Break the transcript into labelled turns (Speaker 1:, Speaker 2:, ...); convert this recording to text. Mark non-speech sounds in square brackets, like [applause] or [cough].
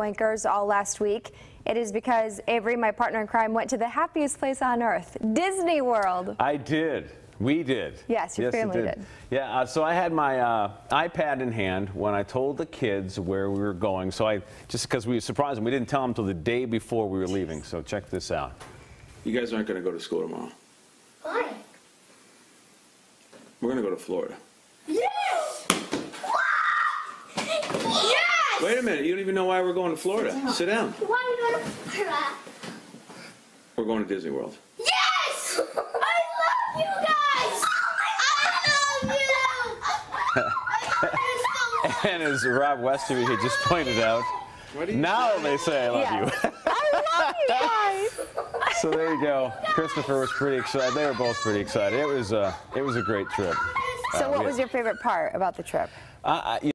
Speaker 1: anchors all last week. It is because Avery, my partner in crime, went to the happiest place on earth, Disney World.
Speaker 2: I did. We did.
Speaker 1: Yes, your
Speaker 2: it
Speaker 1: family did.
Speaker 2: Yeah, uh, so I had my uh, iPad in hand when I told the kids where we were going. So I, just because we surprised them, we didn't tell them until the day before we were leaving. So check this out.
Speaker 3: You guys aren't going to go to school tomorrow.
Speaker 4: Why?
Speaker 3: We're going to go to Florida.
Speaker 4: Yes! Yes!
Speaker 3: Wait a minute. You don't even know why we're going to Florida. Sit down.
Speaker 4: Why are you going to Florida?
Speaker 3: We're going to Disney World.
Speaker 4: Yes! I love you guys! I love you! I love you so!
Speaker 2: And as Rob Westerby had just pointed out,
Speaker 3: What you
Speaker 2: now they say I love
Speaker 1: Yeah.
Speaker 2: you.
Speaker 1: I love you guys. [laughs]
Speaker 2: so there you go. Christopher was pretty excited. They were both pretty excited. It was, uh, it was a great trip.
Speaker 1: So
Speaker 2: Uh,
Speaker 1: what
Speaker 2: we-
Speaker 1: was your favorite part about the trip?
Speaker 2: Uh, I- you